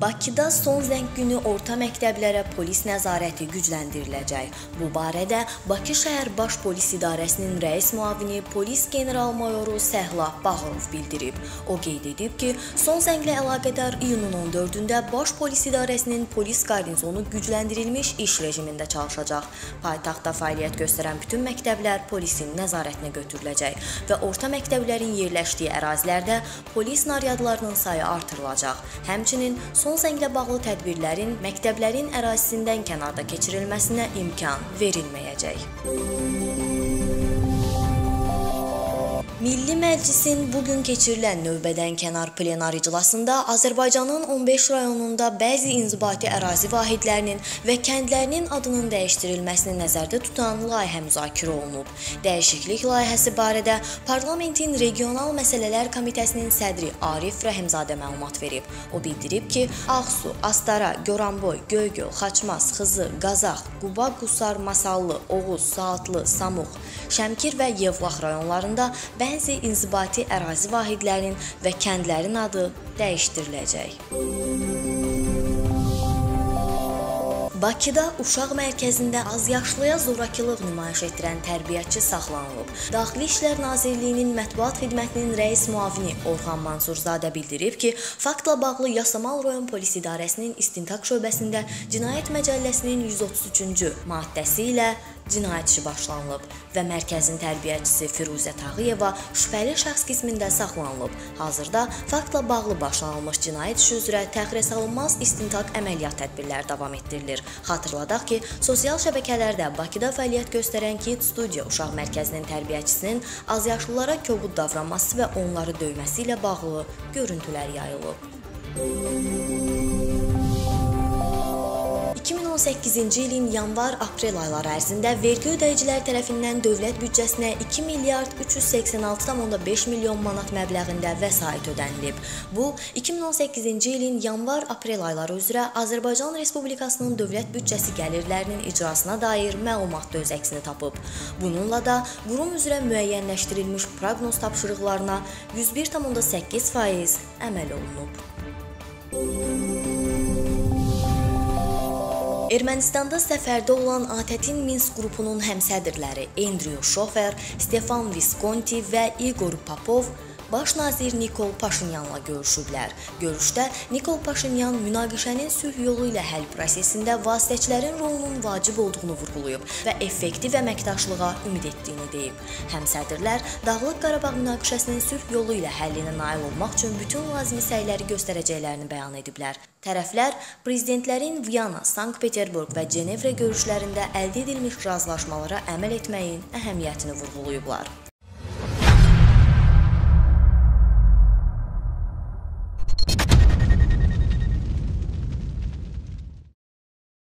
Bakıda son zəng günü orta məktəblərə polis nəzarəti gücləndiriləcək. Bu barədə Bakı şəhər Baş Polis İdarəsinin rəis müavini polis general-mayoru Səhla Bağırov bildirib. O qeyd edib ki, son zənglə əlaqədar iyunun 14-də Baş Polis İdarəsinin polis qarnizonu gücləndirilmiş iş rejimində çalışacaq. Paytaxtda fəaliyyət göstərən bütün məktəblər polisin nəzarətinə götürüləcək və orta məktəblərin yerləşdiyi ərazilərdə polis naryadlarının sayı artırılacaq. Həmçinin son zənglə bağlı tədbirlərin məktəblərin ərazisindən kənarda keçirilməsinə imkan verilməyəcək. Milli Məclisin bu gün keçirilən növbədənkənar plenar iclasında Azərbaycanın 15 rayonunda bəzi inzibati ərazi vahidlərinin və kəndlərinin adının dəyişdirilməsini nəzərdə tutan layihə müzakirə olunub. Dəyişiklik layihəsi barədə Parlamentin Regional Məsələlər Komitəsinin sədri Arif Rəhimzadə məlumat verib. O bildirib ki, Ağsu, Astara, Goranboy, Göygöl, Xaçmaz, Xızı, Qazax, Quba, Qusar, Masallı, Oğuz, Saatlı, Samux, Şəmkir və Yevlax rayonlarında bəzi bəzi inzibati ərazi vahidlərinin və kəndlərin adı dəyişdiriləcək. Bakıda uşaq mərkəzində azyaşlıya zorakılıq nümayiş etdirən tərbiyəçi saxlanılıb. Daxili İşlər Nazirliyinin mətbuat xidmətinin rəis müavini Orxan Mansurzadə bildirib ki, faktla bağlı Yasamal rayon polis idarəsinin istintaq şöbəsində Cinayət Məcəlləsinin 133-cü maddəsi ilə cinayət işi başlanılıb və mərkəzin tərbiyəçisi Firuzə Tağıyeva şübhəli şəxs qismində saxlanılıb. Hazırda faktla bağlı başlanılmış cinayət işi üzrə təxirəsalınmaz istintaq əməliyyat tədbirləri davam etdirilir. Xatırladaq ki, sosial şəbəkələrdə Bakıda fəaliyyət göstərən Kid Studio uşaq mərkəzinin tərbiyəçisinin azyaşlılara kobud davranması və onları döyməsi ilə bağlı görüntülər yayılıb. 2018-ci ilin yanvar-aprel ayları ərzində vergi ödəyicilər tərəfindən dövlət büdcəsinə 2 milyard 386,5 milyon manat məbləğində vəsait ödənilib. Bu, 2018-ci ilin yanvar-aprel ayları üzrə Azərbaycan Respublikasının dövlət büdcəsi gəlirlərinin icrasına dair məlumatda öz əksini tapıb. Bununla da qurum üzrə müəyyənləşdirilmiş proqnoz tapşırıqlarına 101,8% əməl olunub. Ermənistanda səfərdə olan ATƏT-in Minsk qrupunun həmsədrləri Andrew Şofer, Stefan Viskonti və Igor Popov Baş nazir Nikol Paşinyanla görüşüblər. Görüşdə Nikol Paşinyan münaqişənin sülh yolu ilə həll prosesində vasitəçilərin rolunun vacib olduğunu vurğulayıb və effektiv əməkdaşlığa ümid etdiyini deyib. Həmsədrlər Dağlıq Qarabağ münaqişəsinin sülh yolu ilə həllinə nail olmaq üçün bütün lazımi səyləri göstərəcəklərini bəyan ediblər. Tərəflər prezidentlərin Viyana, Sankt-Peterburq və Cenevrə görüşlərində əldə edilmiş razılaşmalara əməl etməyin əhəmiyyətini vurğulayıblar.